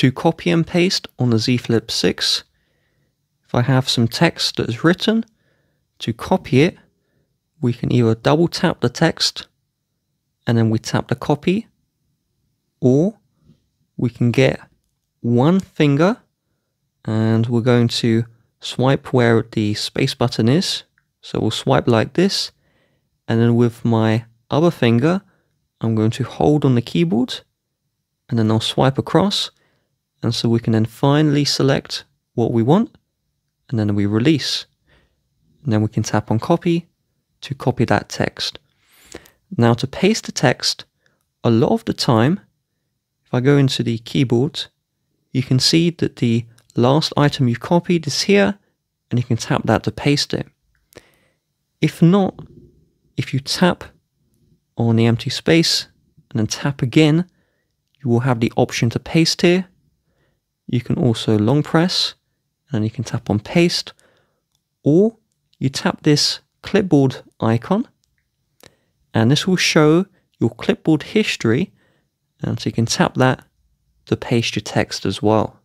to copy and paste on the Z Flip 6, if I have some text that is written, to copy it, we can either double tap the text and then we tap the copy, or we can get one finger and we're going to swipe where the space button is. So we'll swipe like this and then with my other finger I'm going to hold on the keyboard and then I'll swipe across and so we can then finally select what we want and then we release. And then we can tap on copy to copy that text. Now to paste the text, a lot of the time, if I go into the keyboard, you can see that the last item you've copied is here and you can tap that to paste it. If not, if you tap on the empty space and then tap again, you will have the option to paste here. You can also long press and you can tap on paste or you tap this clipboard icon and this will show your clipboard history and so you can tap that to paste your text as well.